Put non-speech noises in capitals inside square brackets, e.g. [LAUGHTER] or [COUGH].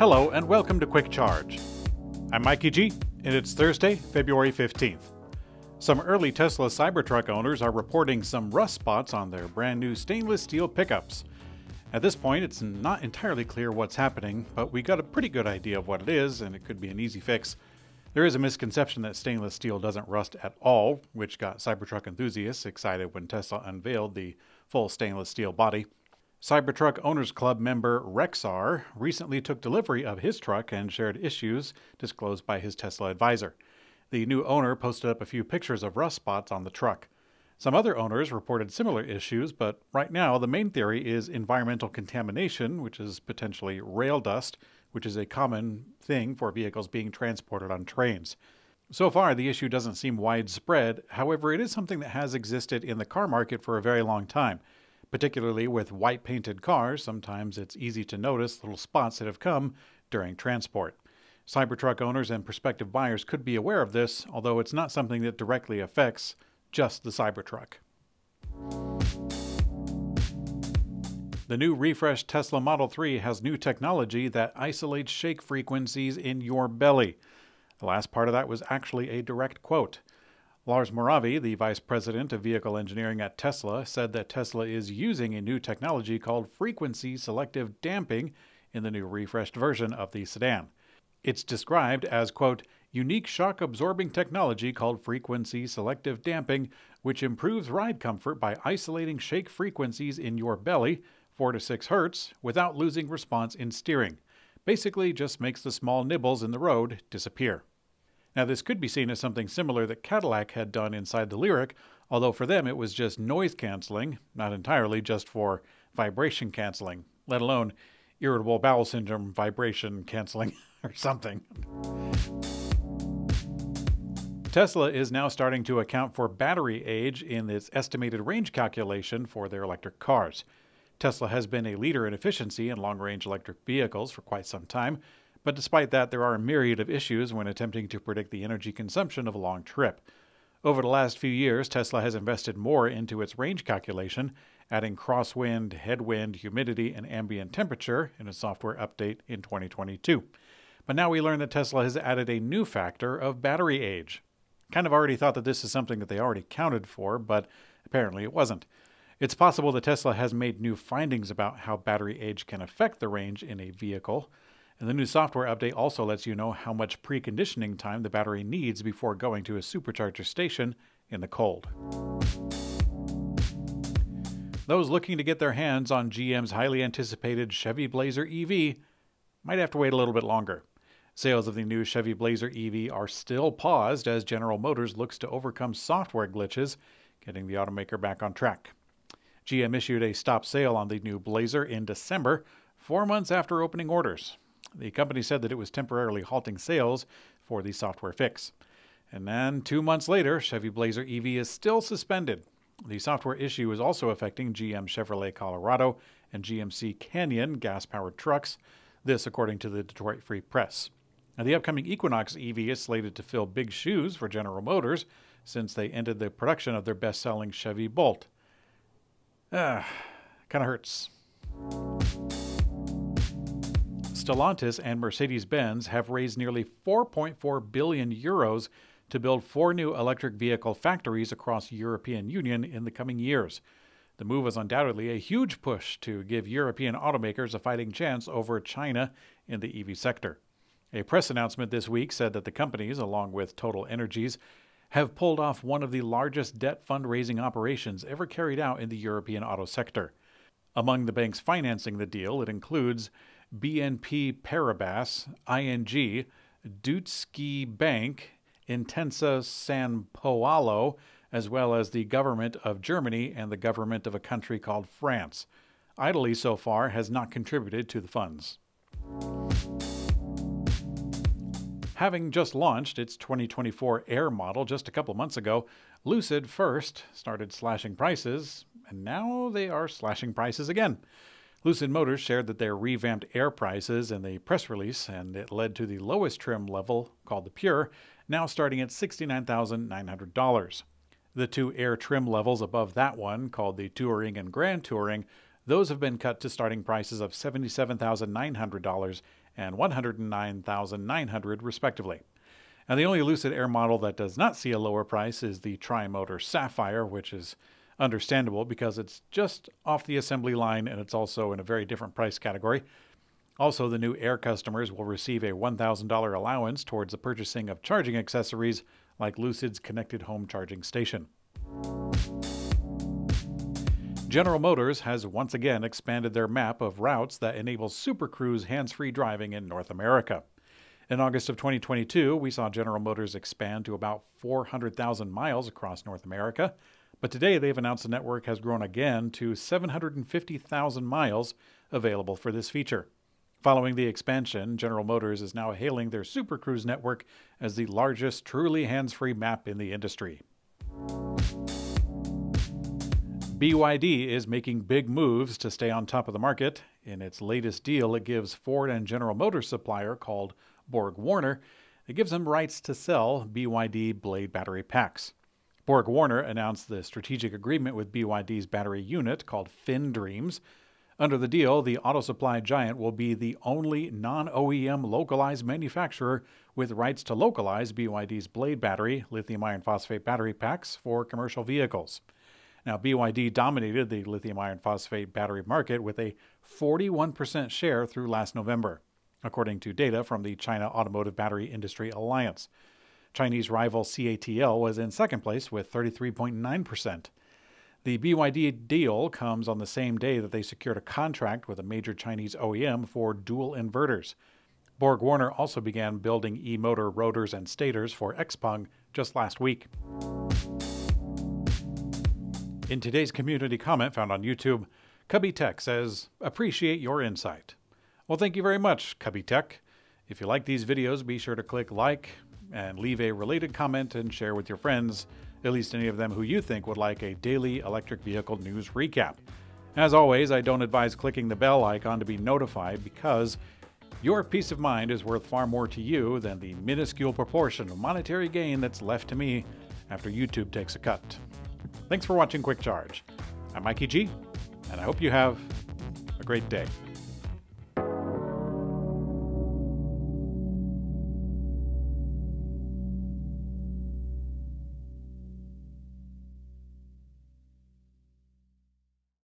Hello and welcome to Quick Charge. I'm Mikey G, and it's Thursday, February 15th. Some early Tesla Cybertruck owners are reporting some rust spots on their brand new stainless steel pickups. At this point, it's not entirely clear what's happening, but we got a pretty good idea of what it is, and it could be an easy fix. There is a misconception that stainless steel doesn't rust at all, which got Cybertruck enthusiasts excited when Tesla unveiled the full stainless steel body. Cybertruck Owners Club member Rexar recently took delivery of his truck and shared issues disclosed by his Tesla advisor. The new owner posted up a few pictures of rust spots on the truck. Some other owners reported similar issues, but right now the main theory is environmental contamination, which is potentially rail dust, which is a common thing for vehicles being transported on trains. So far, the issue doesn't seem widespread. However, it is something that has existed in the car market for a very long time. Particularly with white painted cars, sometimes it's easy to notice little spots that have come during transport. Cybertruck owners and prospective buyers could be aware of this, although it's not something that directly affects just the Cybertruck. The new refreshed Tesla Model 3 has new technology that isolates shake frequencies in your belly. The last part of that was actually a direct quote. Lars Moravy, the vice president of vehicle engineering at Tesla, said that Tesla is using a new technology called frequency selective damping in the new refreshed version of the sedan. It's described as, quote, unique shock absorbing technology called frequency selective damping, which improves ride comfort by isolating shake frequencies in your belly, 4 to 6 hertz, without losing response in steering. Basically, just makes the small nibbles in the road disappear. Now, this could be seen as something similar that Cadillac had done inside the Lyriq, although for them it was just noise canceling, not entirely just for vibration canceling, let alone irritable bowel syndrome vibration canceling [LAUGHS] or something. Tesla is now starting to account for battery age in its estimated range calculation for their electric cars. Tesla has been a leader in efficiency in long range electric vehicles for quite some time, but despite that, there are a myriad of issues when attempting to predict the energy consumption of a long trip. Over the last few years, Tesla has invested more into its range calculation, adding crosswind, headwind, humidity, and ambient temperature in a software update in 2022. But now we learn that Tesla has added a new factor of battery age. Kind of already thought that this is something that they already counted for, but apparently it wasn't. It's possible that Tesla has made new findings about how battery age can affect the range in a vehicle. And the new software update also lets you know how much preconditioning time the battery needs before going to a supercharger station in the cold. Those looking to get their hands on GM's highly anticipated Chevy Blazer EV might have to wait a little bit longer. Sales of the new Chevy Blazer EV are still paused as General Motors looks to overcome software glitches, getting the automaker back on track. GM issued a stop sale on the new Blazer in December, four months after opening orders. The company said that it was temporarily halting sales for the software fix. And then two months later, Chevy Blazer EV is still suspended. The software issue is also affecting GM Chevrolet Colorado and GMC Canyon gas powered trucks, this according to the Detroit Free Press. Now, the upcoming Equinox EV is slated to fill big shoes for General Motors since they ended the production of their best selling Chevy Bolt. Ah, kind of hurts. Stellantis and Mercedes Benz have raised nearly 4.4 billion euros to build four new electric vehicle factories across European Union in the coming years. The move is undoubtedly a huge push to give European automakers a fighting chance over China in the EV sector. A press announcement this week said that the companies, along with Total Energies, have pulled off one of the largest debt fundraising operations ever carried out in the European auto sector. Among the banks financing the deal, it includes BNP Paribas, ING, Deutsche Bank, Intesa San Paolo, as well as the government of Germany and the government of a country called France. Italy so far has not contributed to the funds. Having just launched its 2024 Air model just a couple months ago, Lucid first started slashing prices, and now they are slashing prices again. Lucid Motors shared that their revamped Air prices in the press release, and it led to the lowest trim level, called the Pure, now starting at $69,900. The two Air trim levels above that one, called the Touring and Grand Touring, those have been cut to starting prices of $77,900 and $109,900, respectively. And the only Lucid Air model that does not see a lower price is the Tri-Motor Sapphire, which is understandable because it's just off the assembly line and it's also in a very different price category. Also, the new Air customers will receive a $1,000 allowance towards the purchasing of charging accessories like Lucid's connected home charging station. General Motors has once again expanded their map of routes that enable Super Cruise hands free driving in North America. In August of 2022, we saw General Motors expand to about 400,000 miles across North America, but today they've announced the network has grown again to 750,000 miles available for this feature. Following the expansion, General Motors is now hailing their Super Cruise network as the largest truly hands free map in the industry. BYD is making big moves to stay on top of the market. In its latest deal, it gives Ford and General Motors supplier called Borg Warner, it gives them rights to sell BYD Blade battery packs. Borg Warner announced the strategic agreement with BYD's battery unit called FinDreams. Under the deal, the auto supply giant will be the only non OEM localized manufacturer with rights to localize BYD's Blade battery lithium iron phosphate battery packs for commercial vehicles. Now, BYD dominated the lithium iron phosphate battery market with a 41% share through last November, according to data from the China Automotive Battery Industry Alliance. Chinese rival CATL was in second place with 33.9%. The BYD deal comes on the same day that they secured a contract with a major Chinese OEM for dual inverters. Borg Warner also began building e motor rotors and stators for Xpeng just last week. In today's community comment found on YouTube, Cubby Tech says, Appreciate your insight. Well, thank you very much, Cubby Tech. If you like these videos, be sure to click like and leave a related comment and share with your friends, at least any of them who you think would like a daily electric vehicle news recap. As always, I don't advise clicking the bell icon to be notified because your peace of mind is worth far more to you than the minuscule proportion of monetary gain that's left to me after YouTube takes a cut. Thanks for watching Quick Charge. I'm Mikey G, and I hope you have a great day.